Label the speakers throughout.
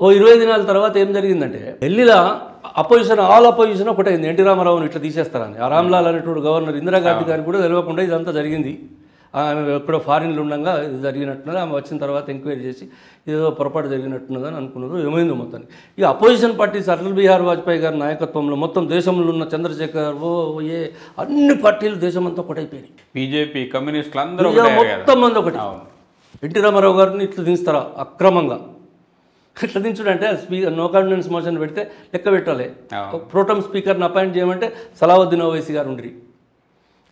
Speaker 1: ఓ ఇరవై దినాల తర్వాత ఏం జరిగిందంటే ఢిల్లీలో అపోజిషన్ ఆల్ అపోజిషన్ ఒకటైంది. ఎన్టీ రామారావుని ఇట్లా తీసేస్తారని. ఆ రామ్లాల్ అనేటువంటి గవర్నర్ ఇందిరాగాంధీ గారికి కూడా తెలియకుండా ఇదంతా జరిగింది. ఆమె ఎక్కడో ఫారిన్లో ఉండగా ఇది జరిగినట్టున్నది. ఆమె వచ్చిన తర్వాత ఎంక్వైరీ చేసి ఏదో పొరపాటు జరిగినట్టున్నదని అనుకున్నారు. ఏమైందో మొత్తానికి. ఈ అపోజిషన్ పార్టీస్ అటల్ బిహార్ వాజ్పేయి గారి నాయకత్వంలో మొత్తం దేశంలో ఉన్న చంద్రశేఖర్ ఓ ఏ అన్ని పార్టీలు దేశమంతా ఒకటైపోయినాయి.
Speaker 2: బీజేపీ కమ్యూనిస్టులు అందరూ
Speaker 1: మొత్తం మంది ఒకటి. ఎన్టీ రామారావు గారిని ఇట్లా దించుతారా? అక్రమంగా. ఇట్లా దించుడంటే స్పీకర్ నో కాన్ఫిడెన్స్ మోషన్ పెడితే లెక్క పెట్టాలి. ప్రోటమ్ స్పీకర్ని అపాయింట్ చేయమంటే సలావుద్దీన్ ఓవైసీ గారు ఉండ్రి.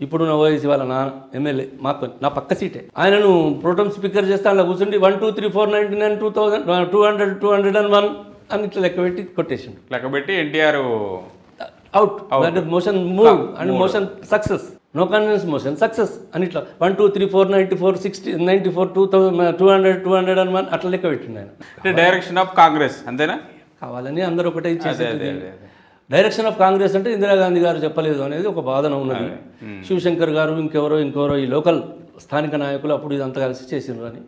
Speaker 1: ఇప్పుడున్న ఓవైసీ వాళ్ళ నాన్న ఎమ్మెల్యే మాకు నా పక్క సీటే. ఆయనను ప్రోటమ్ స్పీకర్ చేస్తే అలా కూర్చుండి one two three four ninety nine two thousand two hundred two hundred and one అని ఇట్లా లెక్క పెట్టి కొట్టేసిండు.
Speaker 2: లెక్క పెట్టి NTR
Speaker 1: out motion move and motion success no confidence motion success అని ఇట్లా one two three four ninety four sixty ninety four two thousand two hundred two hundred and one అట్లా లెక్క పెట్టిండు ఆయన.
Speaker 2: అంటే డైరెక్షన్ ఆఫ్ కాంగ్రెస్ అంతేనా?
Speaker 1: కావాలని అందరూ ఒకటే
Speaker 2: అదే
Speaker 1: ఇచ్చేసి
Speaker 2: అదే అదే అదే.
Speaker 1: డైరెక్షన్ ఆఫ్ కాంగ్రెస్ అంటే ఇందిరాగాంధీ గారు చెప్పలేదు అనేది ఒక వాదన ఉన్నది. శివశంకర్ గారు ఇంకెవరో ఇంకెవరో ఈ లోకల్ స్థానిక నాయకులు అప్పుడు ఇదంతా కలిసి చేసిండ్రు అని.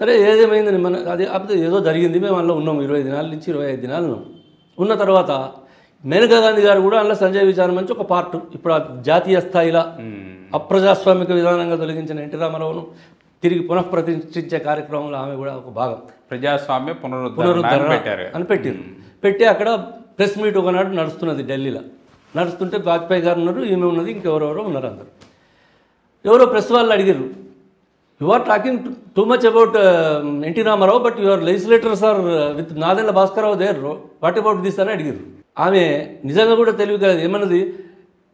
Speaker 1: సరే ఏదేమైందని మన అది ఏదో జరిగింది. మేము అందులో ఉన్నాం. ఇరవై దినాల నుంచి ఇరవై ఐదు దినాలు ఉన్నాం. ఉన్న తర్వాత మేనకా గాంధీ గారు కూడా అందులో సంజయ్ విచారం మంచి ఒక పార్ట్. ఇప్పుడు జాతీయ స్థాయిలో. అప్రజాస్వామిక విధానంగా తొలగించిన ఎన్టీ రామారావును తిరిగి పునఃప్రతిష్ఠించే కార్యక్రమంలో ఆమె కూడా ఒక భాగం.
Speaker 2: ప్రజాస్వామ్య పునరుద్ధరణ అని
Speaker 1: పునరుద్ధరణ
Speaker 2: పెట్టారు.
Speaker 1: అని పెట్టారు. పెట్టి అక్కడ ప్రెస్ మీట్ ఒకనాడు నడుస్తున్నది ఢిల్లీలో. నడుస్తుంటే వాజ్పేయి గారు ఉన్నారు ఈమె ఉన్నది ఇంకెవరెవరో ఉన్నారు అందరు. ఎవరో ప్రెస్ వాళ్ళు అడిగారు you are talking too much about NT Ramarao but your legislators are with Nadendla Bhaskararao there what about this అని అడిగారు. ఆమె నిజంగా కూడా తెలివి కాదు ఏమన్నది?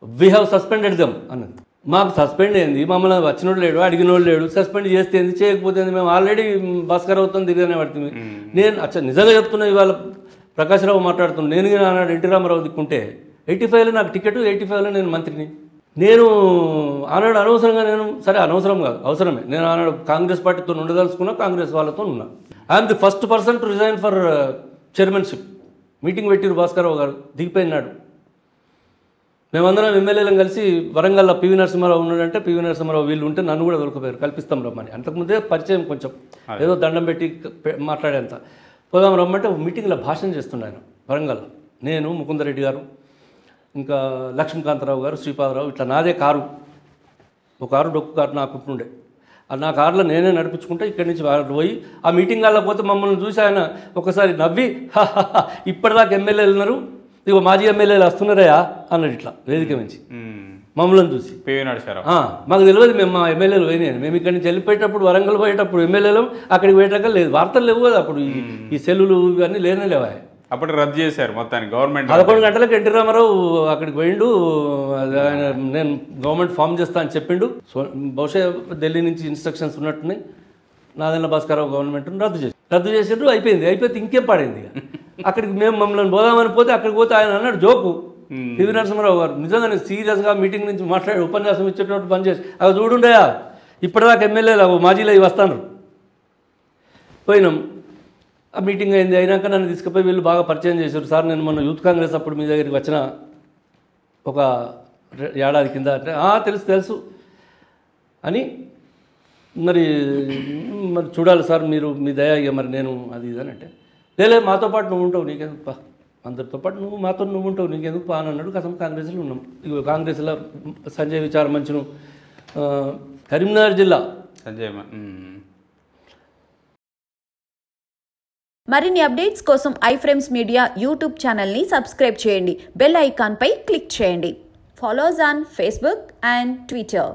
Speaker 1: వీ హ్యావ్ సస్పెండెడ్ దమ్ అన్నది. మాకు సస్పెండ్ అయింది మమ్మల్ని వచ్చినోడు లేడు అడిగినోడు లేడు సస్పెండ్ చేస్తే ఏంది? చేయకపోతే మేము ఆల్రెడీ భాస్కరరావుతో దిగానే పడుతుంది. నేను అచ్చా నిజంగా చెప్తున్నా ఇవాళ ప్రకాశ్రావు మాట్లాడుతున్నాను నేను కానీ ఆనాడు ఎన్టీ రామారావు దిక్కుంటే ఎయిటీ ఫైవ్లో నాకు టికెట్ ఎయిటీ ఫైవ్లో నేను మంత్రిని. నేను ఆనాడు అనవసరంగా నేను సరే అనవసరం కాదు అవసరమే. నేను ఆనాడు కాంగ్రెస్ పార్టీతో ఉండదలుచుకున్నా కాంగ్రెస్ వాళ్ళతో ఉన్నా. I'm the first person to resign for chairmanship meeting పెట్టిరు భాస్కరరావు గారు దిగిపోయినాడు మేమందరం ఎమ్మెల్యేలను కలిసి వరంగల్లో పివి నరసింహారావు ఉన్నాడంటే పివి నరసింహారావు వీళ్ళు ఉంటే నన్ను కూడా దొరకపోయారు కల్పిస్తాం రమ్మని. అంతకుముందే పరిచయం కొంచెం ఏదో దండం పెట్టి మాట్లాడేంత. పోదాం రమ్మంటే మీటింగ్లో భాషణ చేస్తున్నాను వరంగల్లో. నేను ముకుందరెడ్డి గారు ఇంకా లక్ష్మీకాంతరావు గారు శ్రీపాదరావు ఇట్లా నాదే కారు. ఒక కారు డొక్కు కారు నాకు ఉండే ఆ నా కారులో నేనే నడిపించుకుంటే ఇక్కడి నుంచి వాళ్ళు పోయి ఆ మీటింగ్ వాళ్ళ పోతే మమ్మల్ని చూసి ఆయన ఒకసారి నవ్వి "హాహాహా, ఇప్పటిదాకా ఎమ్మెల్యేలు ఉన్నారు. ఇగో మాజీ ఎమ్మెల్యేలు వస్తున్నారయా అన్నాడు ఇట్లా వేదిక నుంచి.
Speaker 2: మ్మ్.
Speaker 1: మమ్మల్ని చూసి.
Speaker 2: పివి నరసారావు
Speaker 1: "ఆ, మాకు తెలియదు మేము మా ఎమ్మెల్యేలు పోయినాయి మేము ఇక్కడి నుంచి వెళ్ళిపోయేటప్పుడు వరంగల్ పోయేటప్పుడు ఎమ్మెల్యేలు అక్కడికి పోయేటాక లేదు. వార్తలు లేవు కదా అప్పుడు ఈ సెల్లులు ఇవన్నీ లేనే లేవా
Speaker 2: అప్పుడు రద్దు చేశారు మొత్తానికి గవర్నమెంట్
Speaker 1: పదకొండు గంటలకు ఎన్టీ రామారావు అక్కడికి పోయిండు. ఆయన నేను గవర్నమెంట్ ఫామ్ చేస్తా అని చెప్పిండు. సో బహుశా ఢిల్లీ నుంచి ఇన్స్ట్రక్షన్స్ ఉన్నట్టున్నాయి. నాదెల్ల భాస్కరరావు గవర్నమెంట్ రద్దు చేసి రద్దు చేసిండ్రు అయిపోయింది. అయిపోతే ఇంకేం పడింది అక్కడికి మేము మమ్మల్ని పోదామని పోతే అక్కడికి పోతే ఆయన అన్నాడు జోకు. పివి నరసింహారావు గారు నిజంగానే సీరియస్గా మీటింగ్ నుంచి మాట్లాడి ఉపన్యాసం ఇచ్చేటప్పుడు పనిచేసి అవి చూడుండయా? ఇప్పటిదాకా ఎమ్మెల్యేలు మాజీలో ఇవి వస్తాను పోయినాం. ఆ మీటింగ్ అయింది. అయినాక నన్ను తీసుకుపోయి వీళ్ళు బాగా పరిచయం చేశారు. సార్ నేను మొన్న యూత్ కాంగ్రెస్ అప్పుడు మీ దగ్గరికి వచ్చిన ఒక ఏడాది కింద అంటే తెలుసు తెలుసు అని మరి మరి చూడాలి సార్ మీరు మీ దయ ఇక మరి నేను అది ఇది అని అంటే లేలే మాతో పాటు నువ్వు ఉంటావు నీకెందుకు పా అందరితో పాటు నువ్వు మాతో నువ్వు ఉంటావు నీకెందుకు పా అని అన్నాడు. కథం కాంగ్రెస్లో ఉన్నాం. ఇక కాంగ్రెస్లో సంజయ్ విచార మంచును కరీంనగర్ జిల్లా
Speaker 2: సంజయ్
Speaker 3: మరిన్ని అప్డేట్స్ కోసం ఐఫ్రేమ్స్ మీడియా యూట్యూబ్ ఛానల్ని సబ్స్క్రైబ్ చేయండి. బెల్ ఐకాన్పై క్లిక్ చేయండి. Follow us on Facebook and Twitter